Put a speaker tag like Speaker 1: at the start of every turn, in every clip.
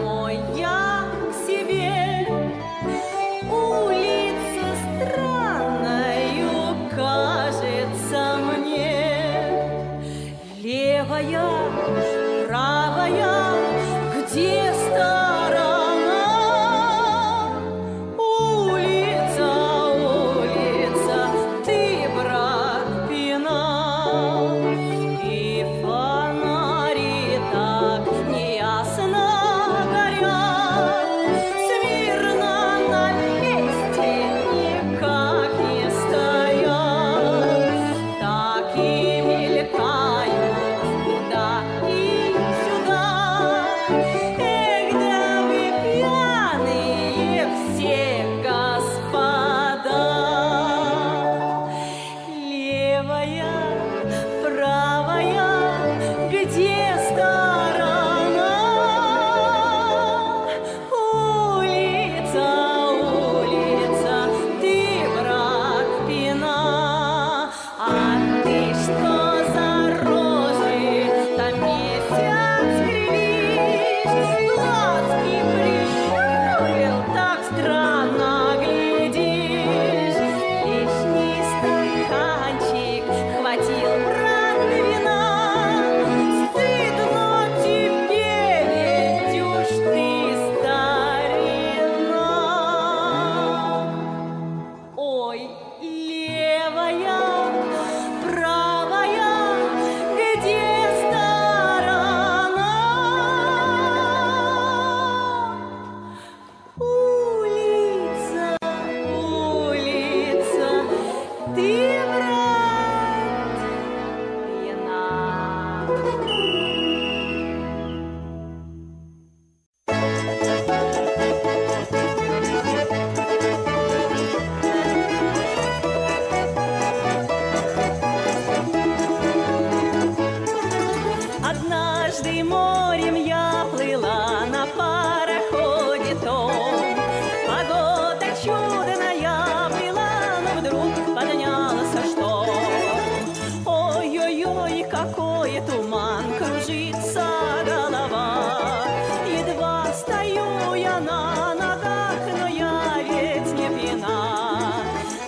Speaker 1: 我。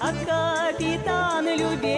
Speaker 1: а капитан любил.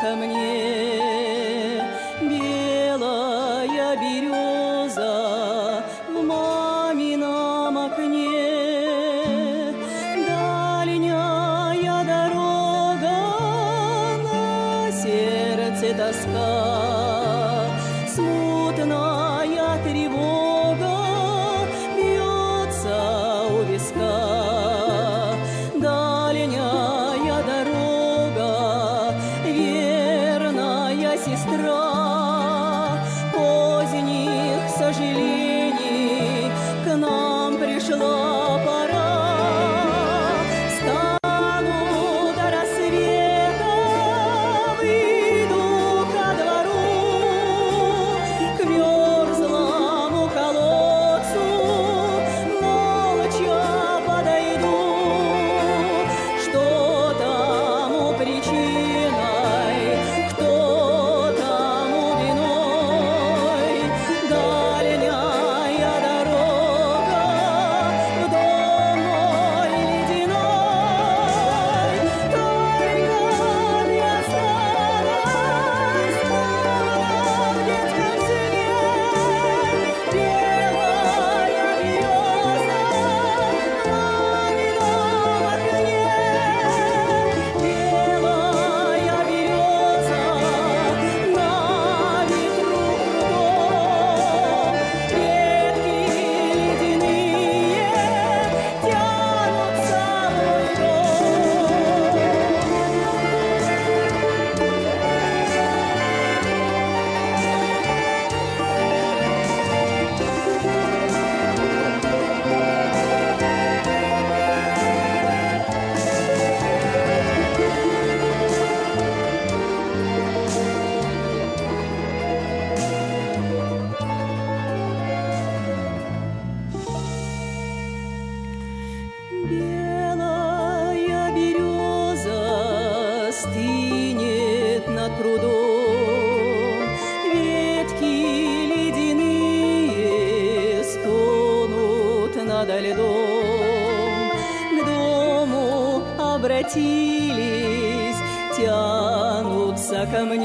Speaker 1: ко мне. Белая береза в мамином окне. Дальняя дорога на сердце тоска. Дому обратились, тянутся ко мне